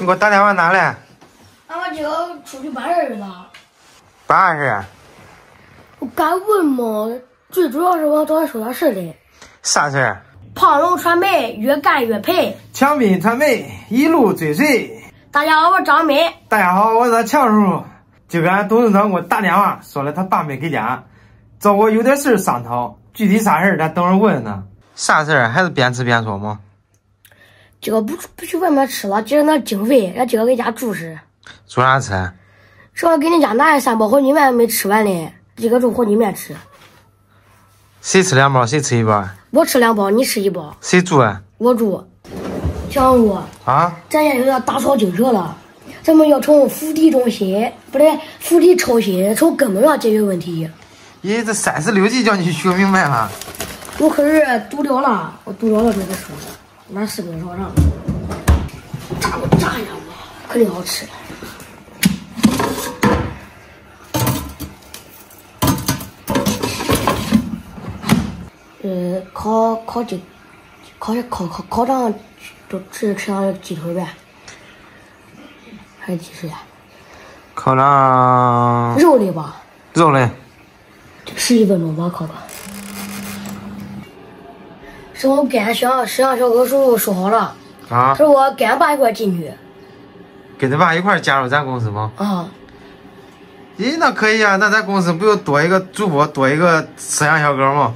你给我打电话哪来？俺们今儿出去办事儿了。办啥事？我敢问吗？最主要是我找你说点事儿的。啥事儿？胖龙传媒越干越赔。强斌传媒一路追随。大家好，我张梅。大家好，我是强叔。今个俺董事长给我打电话，说了他爸没给家，找我有点事儿商讨。具体啥事儿，咱等会儿问呢。啥事儿？还是边吃边说吗？今个不不去外面吃了，今儿那经费，让今个给家住是。住啥吃？正好给你家拿的三包火鸡面没吃完嘞，今个住火鸡面吃。谁吃两包？谁吃一包？我吃两包，你吃一包。谁住啊？我住。强叔啊，咱现在要打草惊蛇了，咱们要从釜底中心，不对，釜底抽薪，从根本上解决问题。咦，这三十六计叫你学明白了。我可是读了了，我读了了这本书，拿视频上上，炸不炸呀？我肯定好吃。呃，烤烤鸡，烤烤烤烤上都吃吃上鸡腿呗，还是鸡翅呀？烤肠肉的吧？肉的。十一分钟吧，烤个。是我跟俺小沈阳小哥叔叔说好了，啊，是我跟俺爸一块进去。跟他爸一块加入咱公司吗？啊。咦，那可以啊，那咱公司不就多一个主播，多一个摄像小哥吗？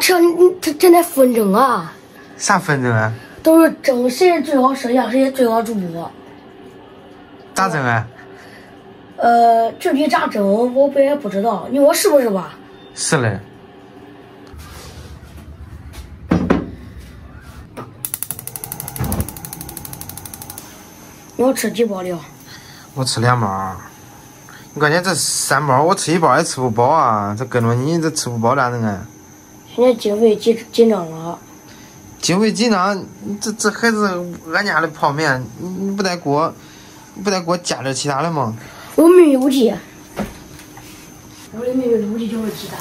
这你这这得分争啊！啥分争啊？都是争谁最好摄像，谁最好主播。咋争啊？呃，具体咋争我不也不知道，你说是不是吧？是嘞。你要吃几包了？我吃两包。你关键这三包我吃一包也吃不饱啊！这跟着你这吃不饱咋整啊？现在经费紧紧张了。经费紧张，这这还是俺家的泡面，你你不得给我，不得给我加点其他的吗？我秘密武器，我的秘密武器就是鸡蛋。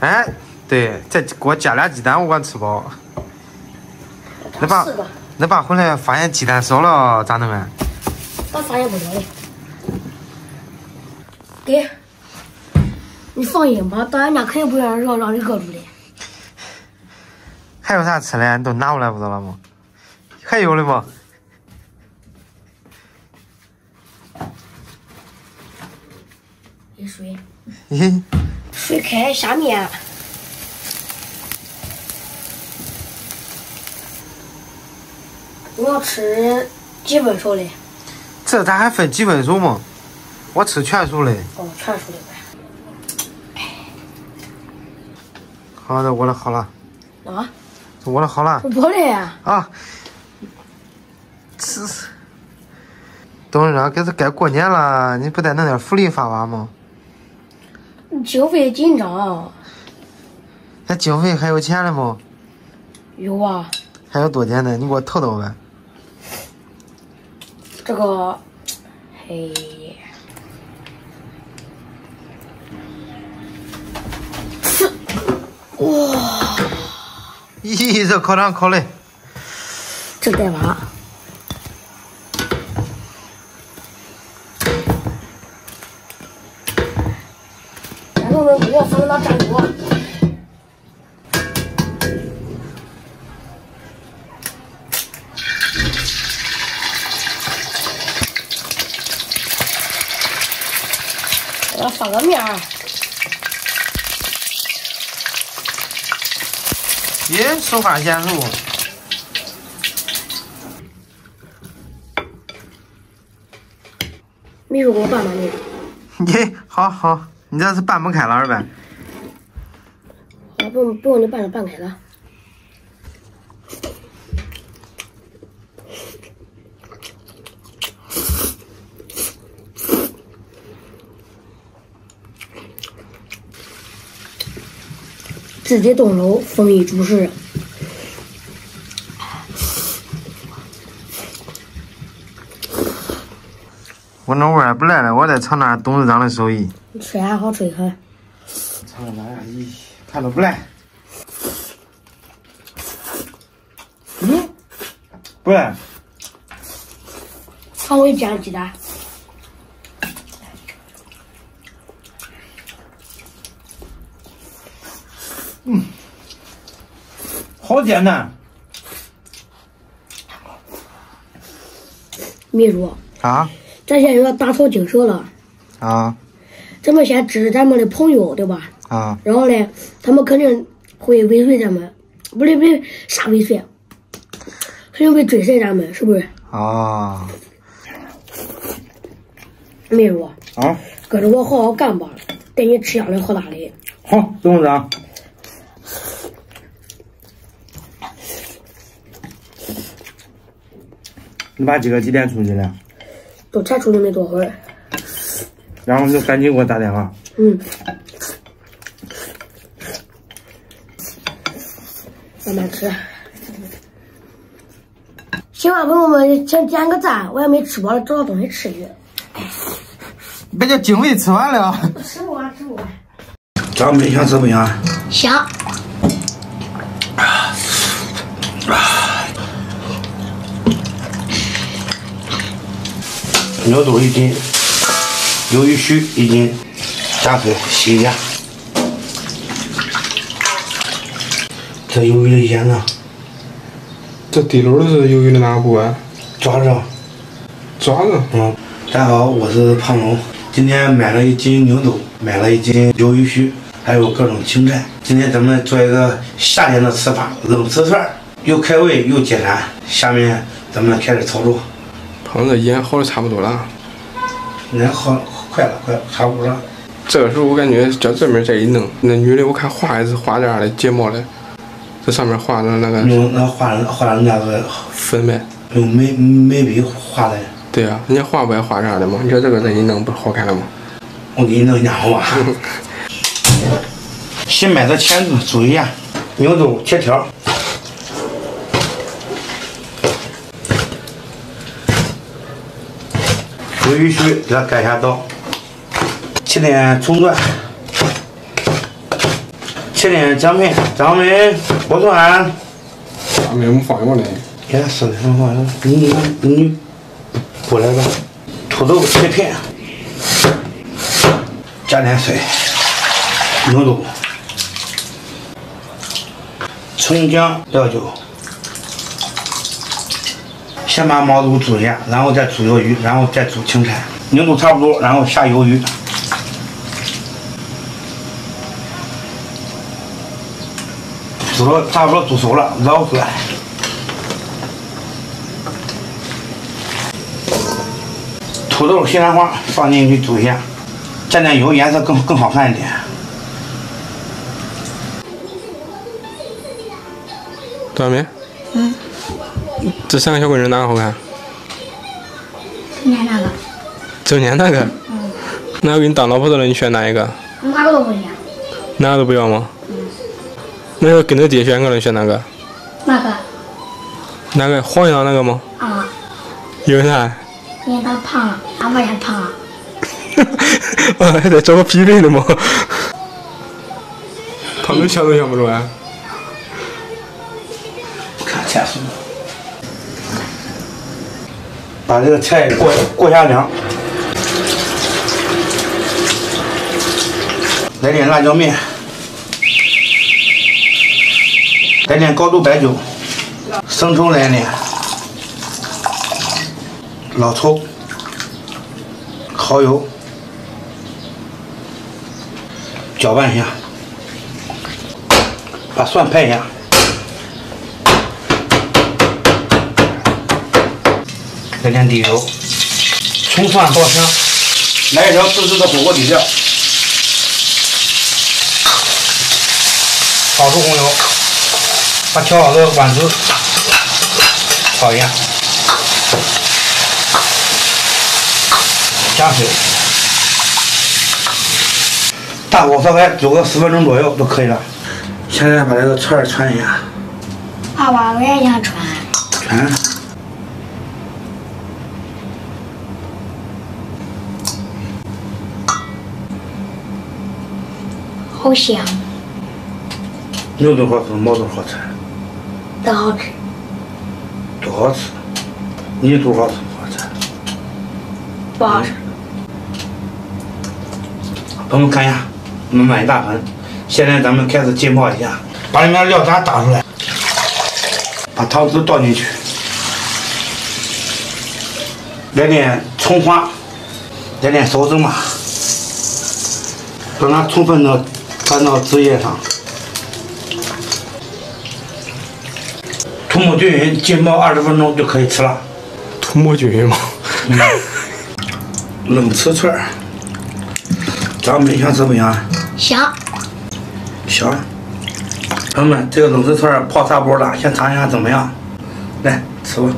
哎，对，再给我加俩鸡蛋，我管吃饱。那爸，那爸回来发现鸡蛋少了咋弄啊？他发现不了嘞。给，你放心吧，到俺家肯定不让让让你饿住的。还有啥吃的？你都拿过来不得了吗？还有的吗？给水。水开下面。你要吃几分熟的？这咱还分几分熟吗？我吃全熟的。哦，全熟的呗。好的，我的好了。啊？我的好了。我的呀。啊。这是。董事长，这是该过年了，你不得弄点福利发发吗？经费紧张。那经费还有钱了吗？有啊。还有多钱呢？你给我透透呗。这个，嘿。哇！咦，这烤肠烤嘞，这带娃。然后呢，我放到站住。我要放个面儿。咦，手法娴熟。秘书给我拌拌你。耶，好好，你这是拌不开了呗？啊，不用不用，你拌了拌开了。直接动手，丰衣足食。我那味儿不赖了，我再尝尝董事长的手艺。你吃还好吃一很。尝尝哪样？咦，看都不赖。嗯，不赖。好，我给你煎鸡蛋。好简单秘书，啊咱现在要打草惊蛇了，啊咱们先支持咱们的朋友，对吧？啊！然后呢，他们肯定会尾随咱们，不对不对，啥尾随？肯定会追随咱们，是不是？啊秘书，啊！跟着我好好干吧，带你吃香的喝辣的。好，董事长。你把几个几点出去的？都才出去没多会儿，然后就赶紧给我打电话。嗯。慢慢吃。喜欢朋友们请点个赞，我也没吃饱，找点东西吃去。别叫精卫吃完了。吃不完，吃不完。张梅香吃不香？香。牛肚一斤，鱿鱼须一斤，加水洗一下。这鱿鱼的盐呢？这地漏的是鱿鱼的哪个部位？爪子。爪子。嗯，大家好，我是胖龙。今天买了一斤牛肚，买了一斤鱿鱼须，还有各种青菜。今天咱们做一个夏天的吃法，冷吃串，又开胃又解馋。下面咱们开始操作。胖子盐好的差不多了。那好，快了，快了，差不多了。这个时候我感觉叫这边再一弄，那女的我看画也是画这样的睫毛的，这上面画的那个用那画的画的那个粉呗。用眉眉笔画的。对啊，人家画不也画这样的吗？你说这个再一弄不好看了吗？我给你弄一下好吧。新买的钳子，注意下，牛肚切条。鱿鱼须给它改下刀，切点葱段，切点姜片、姜梅、莴笋。上面我们放一个嘞。也是的，放放你你你过来吧。土豆切片，加点水，牛肚，葱姜料酒。先把毛肚煮一下，然后再煮鱿鱼，然后再煮青菜。牛肚差不多，然后下鱿鱼。煮了差不多煮熟了，捞出来。土豆、西兰花放进去煮一下，蘸点油，颜色更更好看一点。多少米？嗯。这三个小棍子哪个好看？中间那个。中间那个？嗯。那我给你当老婆子了，你选哪一个？哪个都不行。哪个都不要吗？嗯。那要跟着爹选，个人选哪个？哪个？哪个黄羊那个吗？啊。因为啥？因为他胖了，俺我也胖了。啊，还得找个匹配的吗？他们想都想不出来。看钱数。把这个菜过过下凉，来点辣椒面，来点高度白酒，生抽来点，老抽，蚝油，搅拌一下，把蒜拍一下。来点底油，葱蒜爆香，来一条自制的火锅底料，炒出红油，把调好的碗汁炒一下，加水，大火烧开，煮个十分钟左右就可以了。现在把这个串穿一下。爸爸，我也想串。串。好香，牛肚好吃，毛肚好吃，都好吃，都好吃。你肚好吃不好吃？不好吃。朋友们看一下，满满一大盆。现在咱们开始浸泡一下，把里面的料渣打出来，把汤汁倒进去，来点葱花，来点烧芝麻，让它充分的传到汁液上，涂抹均匀，浸泡二十分钟就可以吃了。涂抹均匀吗？冷吃串儿，咱们想吃不想？香。香。朋友们，这个冷吃串儿泡茶包了，先尝一下怎么样？来吃吧。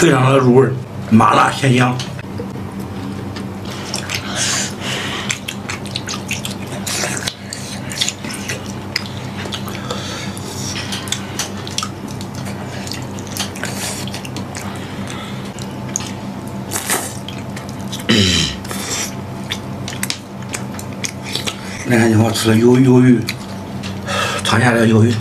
非常的入味，麻辣鲜香。来看，你好吃的鱿鱿鱼，尝一下这个鱿鱼。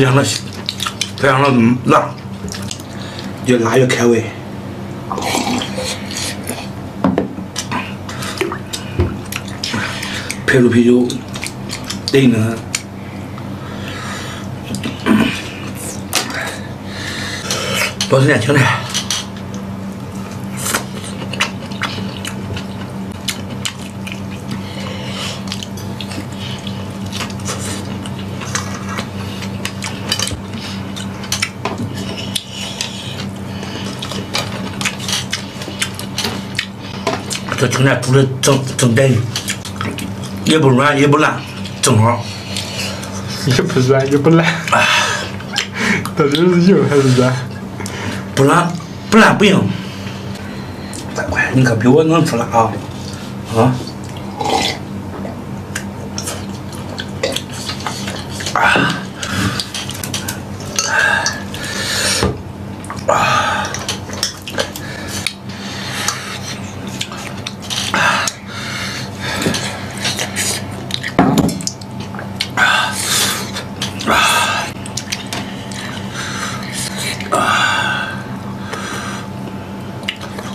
非常的非常的辣，越辣越开胃。配入啤酒，对呢。多吃点青菜。青菜煮的正正带劲，也不软也不烂，正好。也不软也不烂，到底是硬还是软？不烂不烂不硬。大乖，你可比我能吃辣啊！啊！啊！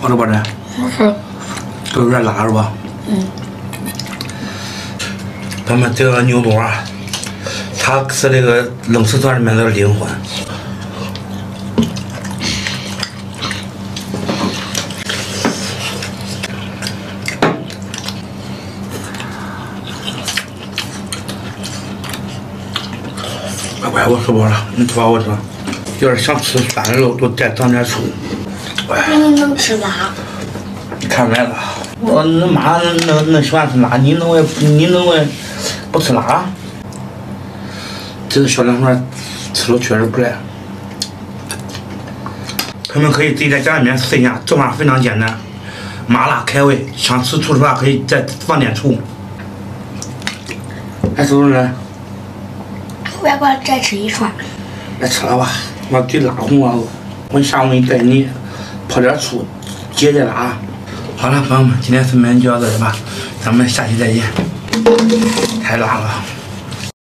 好吃不吃？好吃。都有点辣是吧？嗯。咱们这个牛肚啊，它是这个冷刺串里面的灵魂。乖乖，我吃饱了，你吃吧，我吃。要是想吃酸的肉，多再蘸点醋。那你能吃辣？看出来了，我恁妈那那喜欢吃辣，你能为你能为不吃辣？这个小凉粉吃了确实不赖。朋友们可以自己在家里面试一下，做法非常简单，麻辣开胃。想吃醋的话，可以再放点醋。还吃不吃？我要不要再吃一串？来吃了吧，我嘴辣红了，我下午给你带你喝点醋解解辣。好了，朋友们，今天视频就到这里吧，咱们下期再见。太辣了。